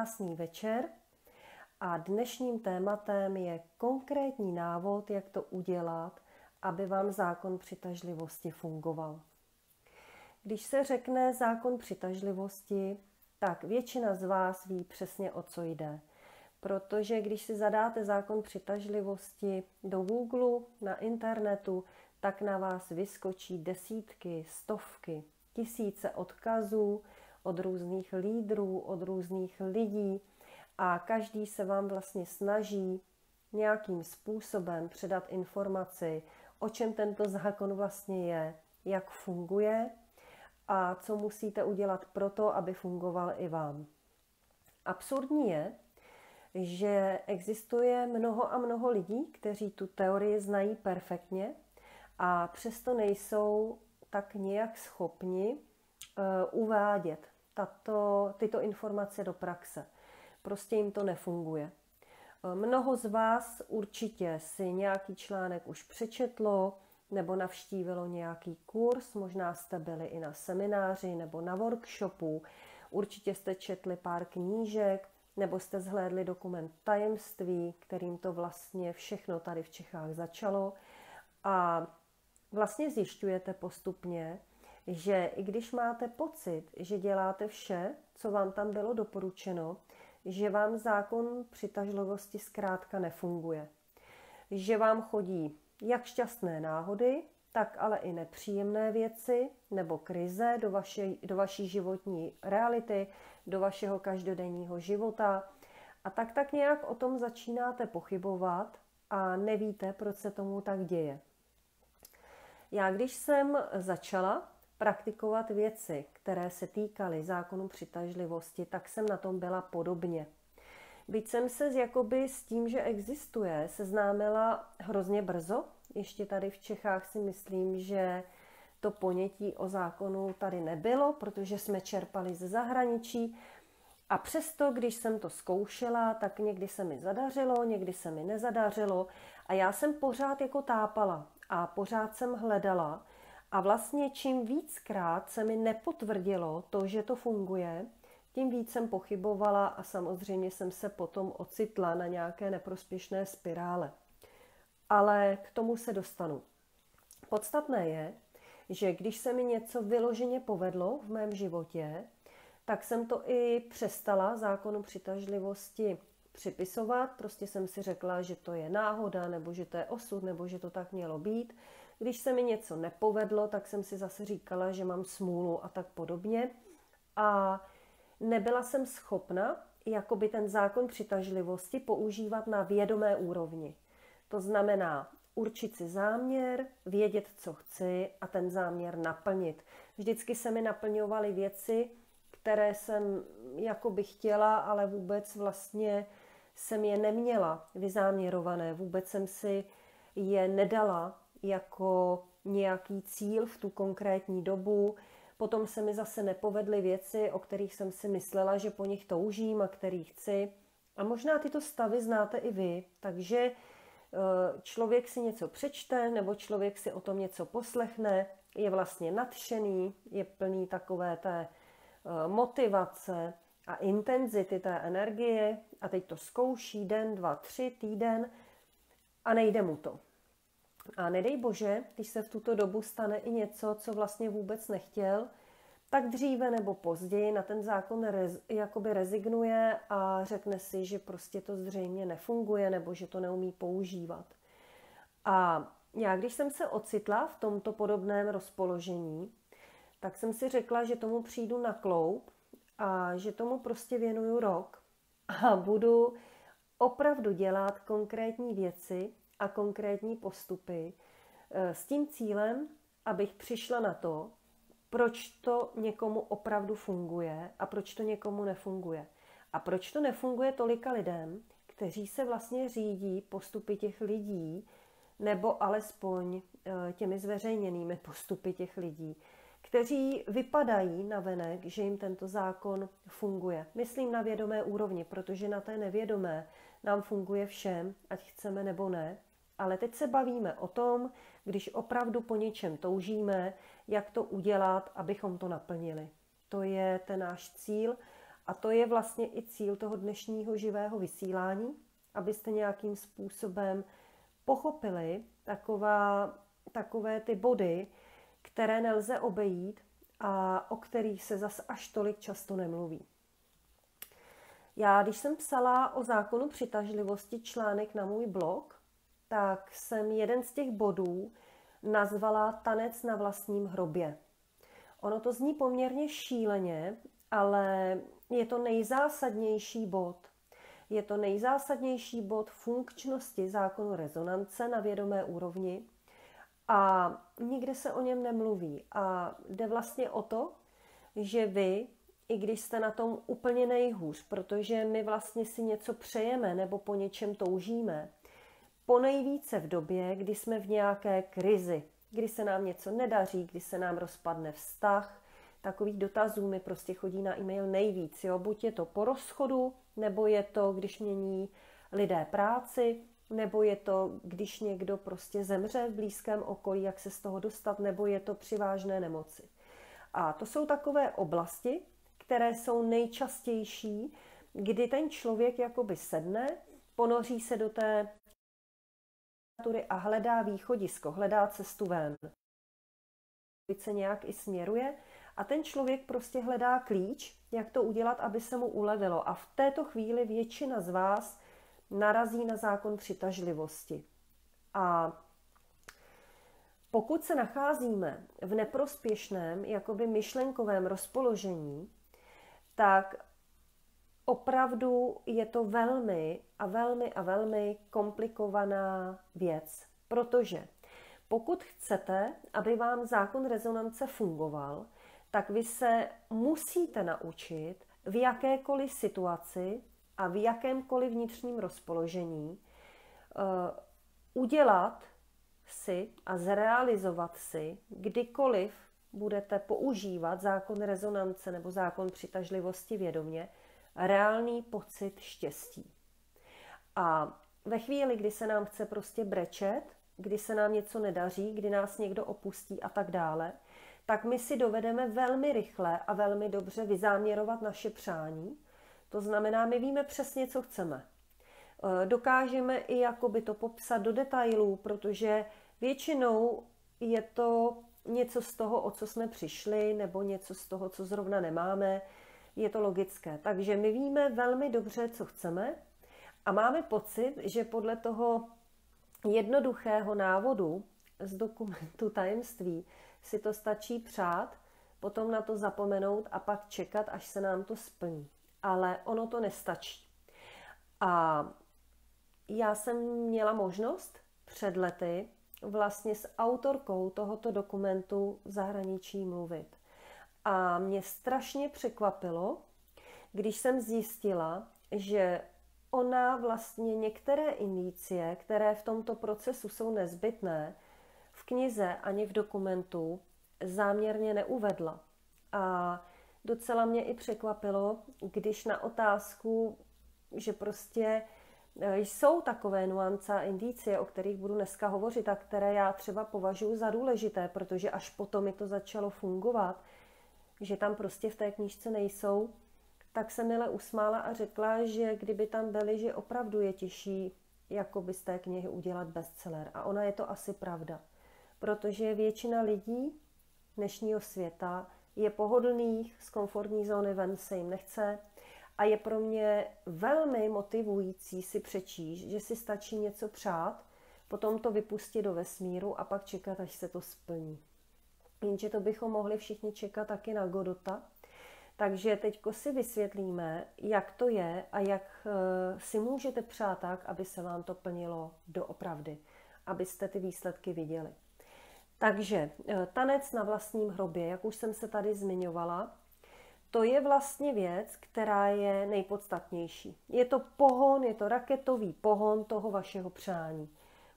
krásný večer a dnešním tématem je konkrétní návod, jak to udělat, aby vám zákon přitažlivosti fungoval. Když se řekne zákon přitažlivosti, tak většina z vás ví přesně o co jde. Protože když si zadáte zákon přitažlivosti do Google, na internetu, tak na vás vyskočí desítky, stovky, tisíce odkazů od různých lídrů, od různých lidí a každý se vám vlastně snaží nějakým způsobem předat informaci, o čem tento zákon vlastně je, jak funguje a co musíte udělat pro to, aby fungoval i vám. Absurdní je, že existuje mnoho a mnoho lidí, kteří tu teorii znají perfektně a přesto nejsou tak nějak schopni uh, uvádět tato, tyto informace do praxe. Prostě jim to nefunguje. Uh, mnoho z vás určitě si nějaký článek už přečetlo nebo navštívilo nějaký kurz, možná jste byli i na semináři nebo na workshopu, určitě jste četli pár knížek, nebo jste zhlédli dokument Tajemství, kterým to vlastně všechno tady v Čechách začalo. A vlastně zjišťujete postupně, že i když máte pocit, že děláte vše, co vám tam bylo doporučeno, že vám zákon přitažlivosti zkrátka nefunguje. Že vám chodí jak šťastné náhody, tak ale i nepříjemné věci nebo krize do, vaše, do vaší životní reality, do vašeho každodenního života. A tak tak nějak o tom začínáte pochybovat a nevíte, proč se tomu tak děje. Já když jsem začala praktikovat věci, které se týkaly zákonu přitažlivosti, tak jsem na tom byla podobně. Byť jsem se jakoby s tím, že existuje, seznámila hrozně brzo. Ještě tady v Čechách si myslím, že to ponětí o zákonu tady nebylo, protože jsme čerpali ze zahraničí. A přesto, když jsem to zkoušela, tak někdy se mi zadařilo, někdy se mi nezadařilo. A já jsem pořád jako tápala a pořád jsem hledala. A vlastně čím víckrát se mi nepotvrdilo to, že to funguje, tím víc jsem pochybovala a samozřejmě jsem se potom ocitla na nějaké neprospěšné spirále. Ale k tomu se dostanu. Podstatné je, že když se mi něco vyloženě povedlo v mém životě, tak jsem to i přestala zákonu přitažlivosti připisovat. Prostě jsem si řekla, že to je náhoda, nebo že to je osud, nebo že to tak mělo být. Když se mi něco nepovedlo, tak jsem si zase říkala, že mám smůlu a tak podobně. A nebyla jsem schopna jakoby ten zákon přitažlivosti používat na vědomé úrovni. To znamená určit si záměr, vědět, co chci a ten záměr naplnit. Vždycky se mi naplňovaly věci, které jsem jakoby chtěla, ale vůbec vlastně jsem je neměla vyzáměrované. Vůbec jsem si je nedala jako nějaký cíl v tu konkrétní dobu. Potom se mi zase nepovedly věci, o kterých jsem si myslela, že po nich toužím a který chci. A možná tyto stavy znáte i vy, takže e, člověk si něco přečte nebo člověk si o tom něco poslechne, je vlastně nadšený, je plný takové té e, motivace a intenzity té energie a teď to zkouší den, dva, tři, týden a nejde mu to. A nedej bože, když se v tuto dobu stane i něco, co vlastně vůbec nechtěl, tak dříve nebo později na ten zákon rez, jakoby rezignuje a řekne si, že prostě to zřejmě nefunguje nebo že to neumí používat. A já, když jsem se ocitla v tomto podobném rozpoložení, tak jsem si řekla, že tomu přijdu na kloup a že tomu prostě věnuju rok a budu opravdu dělat konkrétní věci, a konkrétní postupy eh, s tím cílem, abych přišla na to, proč to někomu opravdu funguje a proč to někomu nefunguje. A proč to nefunguje tolika lidem, kteří se vlastně řídí postupy těch lidí, nebo alespoň eh, těmi zveřejněnými postupy těch lidí, kteří vypadají na venek, že jim tento zákon funguje. Myslím na vědomé úrovni, protože na té nevědomé nám funguje všem, ať chceme nebo ne. Ale teď se bavíme o tom, když opravdu po něčem toužíme, jak to udělat, abychom to naplnili. To je ten náš cíl A to je vlastně i cíl toho dnešního živého vysílání, abyste nějakým způsobem pochopili taková, takové ty body, které nelze obejít a o kterých se zas až tolik často nemluví. Já, když jsem psala o zákonu přitažlivosti článek na můj blog, tak jsem jeden z těch bodů nazvala Tanec na vlastním hrobě. Ono to zní poměrně šíleně, ale je to nejzásadnější bod. Je to nejzásadnější bod funkčnosti zákonu rezonance na vědomé úrovni a nikde se o něm nemluví. A jde vlastně o to, že vy, i když jste na tom úplně nejhůř, protože my vlastně si něco přejeme nebo po něčem toužíme, po nejvíce v době, kdy jsme v nějaké krizi, kdy se nám něco nedaří, kdy se nám rozpadne vztah, takových dotazů mi prostě chodí na e-mail nejvíc. Jo? Buď je to po rozchodu, nebo je to, když mění lidé práci, nebo je to, když někdo prostě zemře v blízkém okolí, jak se z toho dostat, nebo je to při vážné nemoci. A to jsou takové oblasti, které jsou nejčastější, kdy ten člověk jakoby sedne, ponoří se do té a hledá východisko, hledá cestu ven. Se nějak i směruje a ten člověk prostě hledá klíč, jak to udělat, aby se mu ulevilo. A v této chvíli většina z vás narazí na zákon přitažlivosti. A pokud se nacházíme v neprospěšném, jakoby myšlenkovém rozpoložení, tak opravdu je to velmi a velmi a velmi komplikovaná věc, protože pokud chcete, aby vám zákon rezonance fungoval, tak vy se musíte naučit v jakékoliv situaci a v jakémkoliv vnitřním rozpoložení uh, udělat si a zrealizovat si, kdykoliv budete používat zákon rezonance nebo zákon přitažlivosti vědomě, reálný pocit štěstí. A ve chvíli, kdy se nám chce prostě brečet, kdy se nám něco nedaří, kdy nás někdo opustí a tak dále, tak my si dovedeme velmi rychle a velmi dobře vyzáměrovat naše přání. To znamená, my víme přesně, co chceme. E, dokážeme i jakoby to popsat do detailů, protože většinou je to něco z toho, o co jsme přišli, nebo něco z toho, co zrovna nemáme. Je to logické. Takže my víme velmi dobře, co chceme a máme pocit, že podle toho jednoduchého návodu z dokumentu tajemství si to stačí přát, potom na to zapomenout a pak čekat, až se nám to splní. Ale ono to nestačí. A já jsem měla možnost před lety vlastně s autorkou tohoto dokumentu v zahraničí mluvit. A mě strašně překvapilo, když jsem zjistila, že ona vlastně některé indicie, které v tomto procesu jsou nezbytné, v knize ani v dokumentu záměrně neuvedla. A docela mě i překvapilo, když na otázku, že prostě e, jsou takové nuance a indicie, o kterých budu dneska hovořit a které já třeba považuji za důležité, protože až potom mi to začalo fungovat, že tam prostě v té knížce nejsou, tak se mile usmála a řekla, že kdyby tam byly, že opravdu je těžší jakoby z té knihy udělat bestseller. A ona je to asi pravda protože většina lidí dnešního světa je pohodlných, z komfortní zóny ven se jim nechce a je pro mě velmi motivující si přečíst, že si stačí něco přát, potom to vypustit do vesmíru a pak čekat, až se to splní. Jenže to bychom mohli všichni čekat taky na Godota. Takže teď si vysvětlíme, jak to je a jak eh, si můžete přát tak, aby se vám to plnilo doopravdy, abyste ty výsledky viděli. Takže eh, tanec na vlastním hrobě, jak už jsem se tady zmiňovala, to je vlastně věc, která je nejpodstatnější. Je to pohon, je to raketový pohon toho vašeho přání.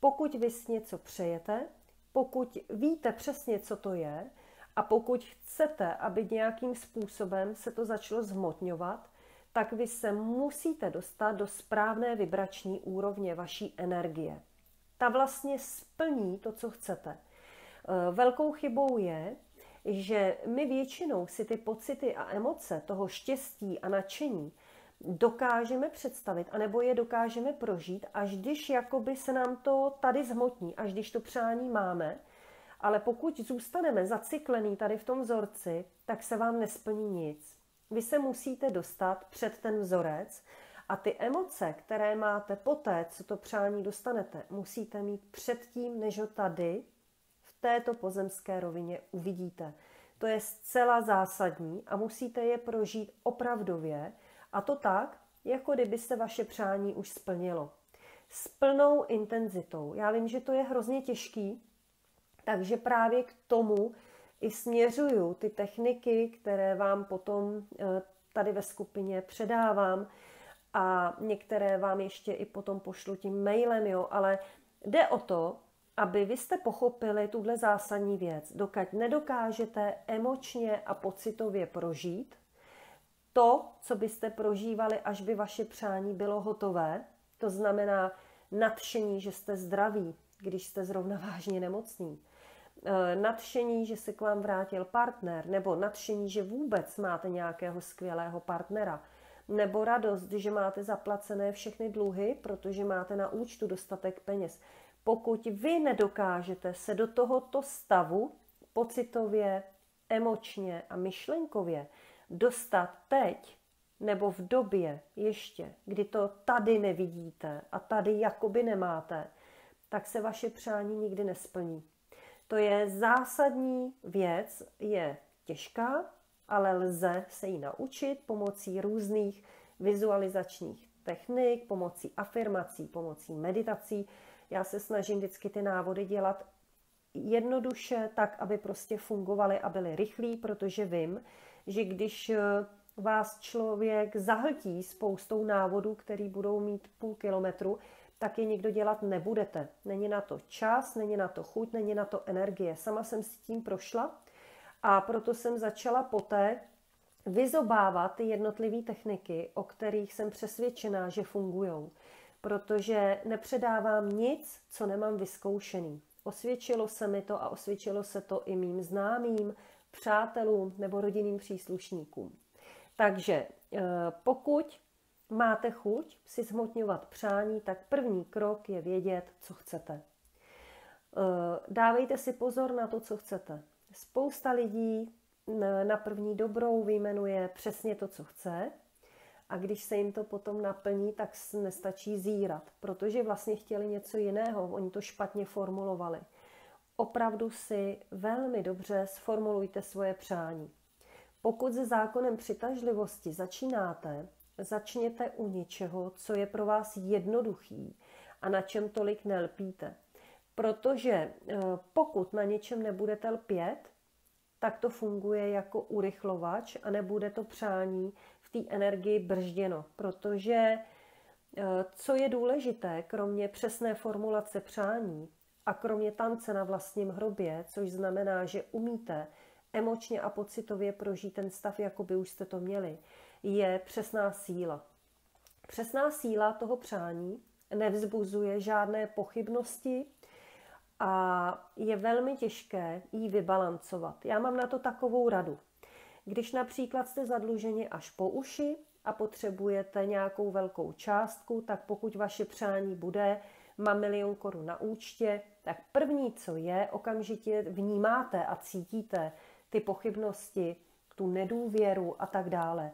Pokud vy si něco přejete, pokud víte přesně, co to je, a pokud chcete, aby nějakým způsobem se to začalo zhmotňovat, tak vy se musíte dostat do správné vibrační úrovně vaší energie. Ta vlastně splní to, co chcete. Eh, velkou chybou je, že my většinou si ty pocity a emoce toho štěstí a nadšení dokážeme představit, anebo je dokážeme prožít, až když jakoby se nám to tady zhmotní, až když to přání máme, ale pokud zůstaneme zacyklený tady v tom vzorci, tak se vám nesplní nic. Vy se musíte dostat před ten vzorec a ty emoce, které máte poté, co to přání dostanete, musíte mít předtím, než ho tady v této pozemské rovině uvidíte. To je zcela zásadní a musíte je prožít opravdově a to tak, jako kdyby se vaše přání už splnilo. S plnou intenzitou. Já vím, že to je hrozně těžký, takže právě k tomu i směřuju ty techniky, které vám potom eh, tady ve skupině předávám a některé vám ještě i potom pošlu tím mailem, jo, ale jde o to, aby vy jste pochopili tuhle zásadní věc. Dokud nedokážete emočně a pocitově prožít to, co byste prožívali, až by vaše přání bylo hotové, to znamená nadšení, že jste zdraví, když jste zrovna vážně nemocný, Eh, nadšení, že se k vám vrátil partner, nebo nadšení, že vůbec máte nějakého skvělého partnera, nebo radost, že máte zaplacené všechny dluhy, protože máte na účtu dostatek peněz. Pokud vy nedokážete se do tohoto stavu pocitově, emočně a myšlenkově dostat teď, nebo v době ještě, kdy to tady nevidíte a tady jakoby nemáte, tak se vaše přání nikdy nesplní. To je zásadní věc, je těžká, ale lze se ji naučit pomocí různých vizualizačních technik, pomocí afirmací, pomocí meditací. Já se snažím vždycky ty návody dělat jednoduše, tak, aby prostě fungovaly a byly rychlí, protože vím, že když eh, vás člověk zahltí spoustou návodů, který budou mít půl kilometru, tak je nikdo dělat nebudete. Není na to čas, není na to chuť, není na to energie. Sama jsem s tím prošla a proto jsem začala poté vyzobávat ty jednotlivé techniky, o kterých jsem přesvědčená, že fungují. Protože nepředávám nic, co nemám vyzkoušený. Osvědčilo se mi to a osvědčilo se to i mým známým, přátelům nebo rodinným příslušníkům. Takže eh, pokud máte chuť si zhmotňovat přání, tak první krok je vědět, co chcete. Eh, dávejte si pozor na to, co chcete. Spousta lidí na první dobrou vyjmenuje přesně to, co chce, a když se jim to potom naplní, tak nestačí zírat, protože vlastně chtěli něco jiného, oni to špatně formulovali. Opravdu si velmi dobře sformulujte svoje přání. Pokud se zákonem přitažlivosti začínáte, začněte u něčeho, co je pro vás jednoduchý a na čem tolik nelpíte. Protože eh, pokud na něčem nebudete lpět, tak to funguje jako urychlovač a nebude to přání v té energii bržděno. Protože eh, co je důležité, kromě přesné formulace přání a kromě tance na vlastním hrobě, což znamená, že umíte emočně a pocitově prožít ten stav, jako by už jste to měli, je přesná síla. Přesná síla toho přání nevzbuzuje žádné pochybnosti a je velmi těžké ji vybalancovat. Já mám na to takovou radu. Když například jste zadluženi až po uši a potřebujete nějakou velkou částku, tak pokud vaše přání bude, mám milion korun na účtě, tak první, co je, okamžitě vnímáte a cítíte ty pochybnosti, tu nedůvěru a tak dále.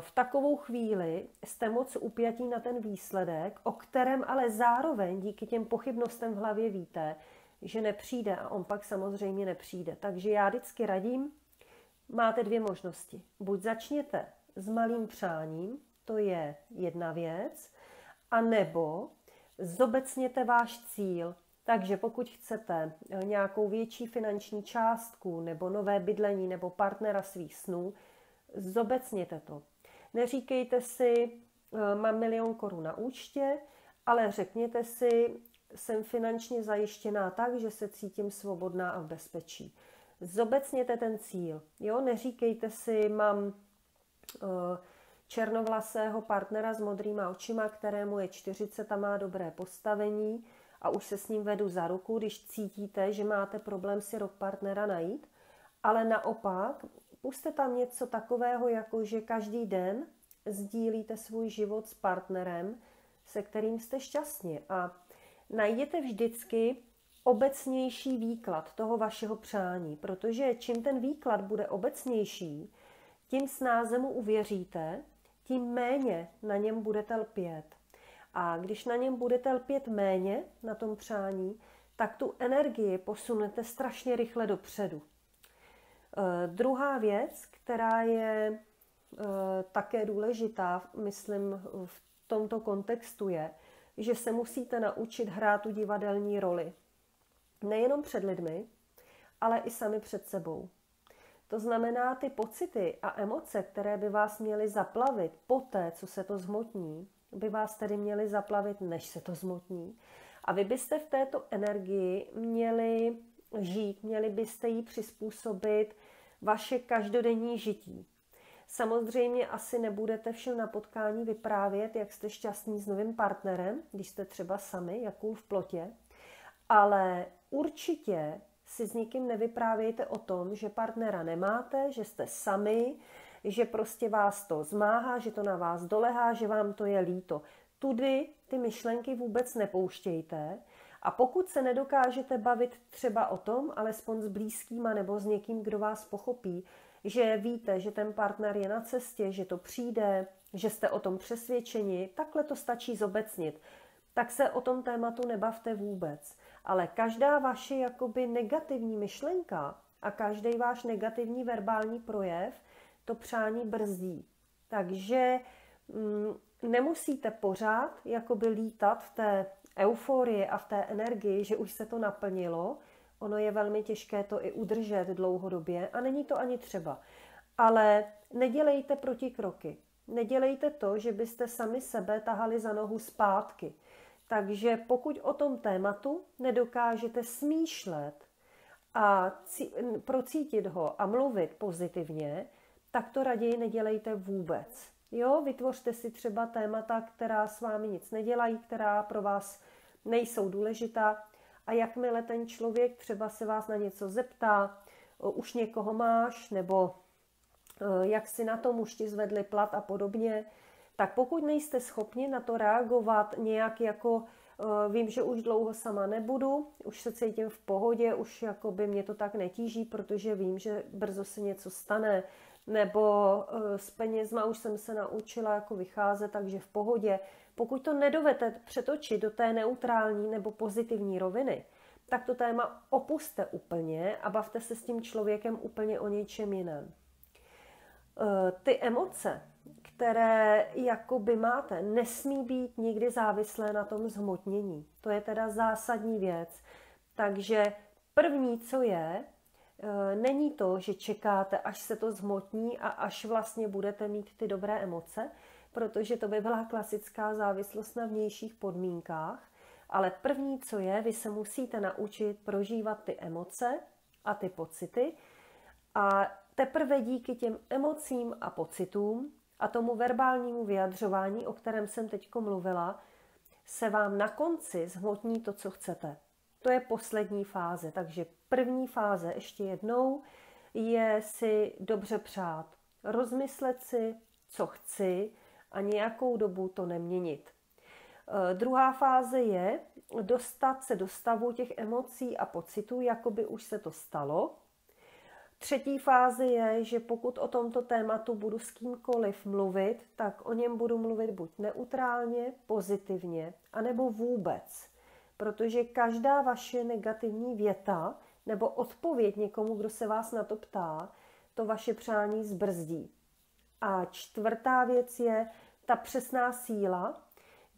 V takovou chvíli jste moc upjatí na ten výsledek, o kterém ale zároveň díky těm pochybnostem v hlavě víte, že nepřijde a on pak samozřejmě nepřijde. Takže já vždycky radím, máte dvě možnosti. Buď začněte s malým přáním, to je jedna věc, a nebo zobecněte váš cíl. Takže pokud chcete nějakou větší finanční částku nebo nové bydlení nebo partnera svých snů, zobecněte to. Neříkejte si, eh, mám milion korun na účtě, ale řekněte si, jsem finančně zajištěná tak, že se cítím svobodná a v bezpečí. Zobecněte ten cíl. Jo? Neříkejte si, mám uh, černovlasého partnera s modrýma očima, kterému je 40 a má dobré postavení a už se s ním vedu za ruku, když cítíte, že máte problém si rok partnera najít, ale naopak puste tam něco takového, jako že každý den sdílíte svůj život s partnerem, se kterým jste šťastní a najděte vždycky obecnější výklad toho vašeho přání, protože čím ten výklad bude obecnější, tím snáze mu uvěříte, tím méně na něm budete lpět. A když na něm budete lpět méně, na tom přání, tak tu energii posunete strašně rychle dopředu. E, druhá věc, která je e, také důležitá, myslím, v tomto kontextu je, že se musíte naučit hrát tu divadelní roli. Nejenom před lidmi, ale i sami před sebou. To znamená, ty pocity a emoce, které by vás měly zaplavit poté, co se to zmotní, by vás tedy měly zaplavit, než se to zmotní. A vy byste v této energii měli žít, měli byste ji přizpůsobit vaše každodenní žití. Samozřejmě asi nebudete všem na potkání vyprávět, jak jste šťastní s novým partnerem, když jste třeba sami, jakou v plotě, ale určitě si s nikým nevyprávějte o tom, že partnera nemáte, že jste sami, že prostě vás to zmáhá, že to na vás dolehá, že vám to je líto. Tudy ty myšlenky vůbec nepouštějte. A pokud se nedokážete bavit třeba o tom, alespoň s blízkýma nebo s někým, kdo vás pochopí, že víte, že ten partner je na cestě, že to přijde, že jste o tom přesvědčeni, takhle to stačí zobecnit. Tak se o tom tématu nebavte vůbec. Ale každá vaše jakoby negativní myšlenka a každý váš negativní verbální projev to přání brzdí. Takže mm, nemusíte pořád jakoby lítat v té euforii a v té energii, že už se to naplnilo. Ono je velmi těžké to i udržet dlouhodobě a není to ani třeba. Ale nedělejte protikroky. Nedělejte to, že byste sami sebe tahali za nohu zpátky. Takže pokud o tom tématu nedokážete smýšlet a procítit ho a mluvit pozitivně, tak to raději nedělejte vůbec. Jo, vytvořte si třeba témata, která s vámi nic nedělají, která pro vás nejsou důležitá a jakmile ten člověk třeba se vás na něco zeptá, už někoho máš, nebo jak si na tom už ti zvedli plat a podobně, tak pokud nejste schopni na to reagovat nějak jako vím, že už dlouho sama nebudu, už se cítím v pohodě, už jako by mě to tak netíží, protože vím, že brzo se něco stane, nebo s penězma už jsem se naučila jako vycházet, takže v pohodě. Pokud to nedovedete přetočit do té neutrální nebo pozitivní roviny, tak to téma opuste úplně a bavte se s tím člověkem úplně o něčem jiném. Ty emoce, které jakoby máte, nesmí být nikdy závislé na tom zhmotnění. To je teda zásadní věc. Takže první, co je, není to, že čekáte, až se to zhmotní a až vlastně budete mít ty dobré emoce, protože to by byla klasická závislost na vnějších podmínkách. Ale první, co je, vy se musíte naučit prožívat ty emoce a ty pocity a teprve díky těm emocím a pocitům a tomu verbálnímu vyjadřování, o kterém jsem teď mluvila, se vám na konci zhmotní to, co chcete. To je poslední fáze. Takže první fáze ještě jednou je si dobře přát. Rozmyslet si, co chci a nějakou dobu to neměnit. E, druhá fáze je dostat se do stavu těch emocí a pocitů, jako by už se to stalo, Třetí fáze je, že pokud o tomto tématu budu s kýmkoliv mluvit, tak o něm budu mluvit buď neutrálně, pozitivně, anebo vůbec. Protože každá vaše negativní věta nebo odpověď někomu, kdo se vás na to ptá, to vaše přání zbrzdí. A čtvrtá věc je ta přesná síla,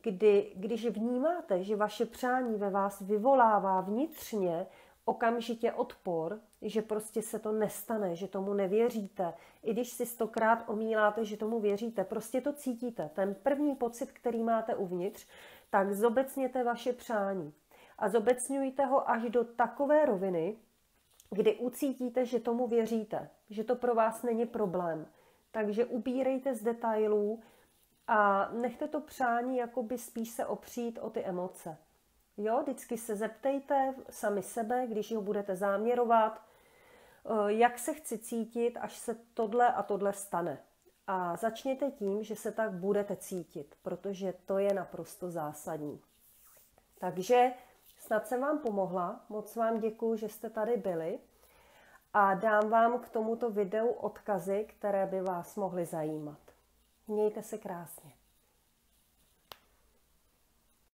kdy, když vnímáte, že vaše přání ve vás vyvolává vnitřně okamžitě odpor, že prostě se to nestane, že tomu nevěříte. I když si stokrát omíláte, že tomu věříte, prostě to cítíte. Ten první pocit, který máte uvnitř, tak zobecněte vaše přání. A zobecňujte ho až do takové roviny, kdy ucítíte, že tomu věříte, že to pro vás není problém. Takže ubírejte z detailů a nechte to přání jakoby spíš se opřít o ty emoce. Jo, vždycky se zeptejte sami sebe, když ho budete záměrovat, jak se chci cítit, až se tohle a tohle stane. A začněte tím, že se tak budete cítit, protože to je naprosto zásadní. Takže snad jsem vám pomohla, moc vám děkuji, že jste tady byli a dám vám k tomuto videu odkazy, které by vás mohly zajímat. Mějte se krásně.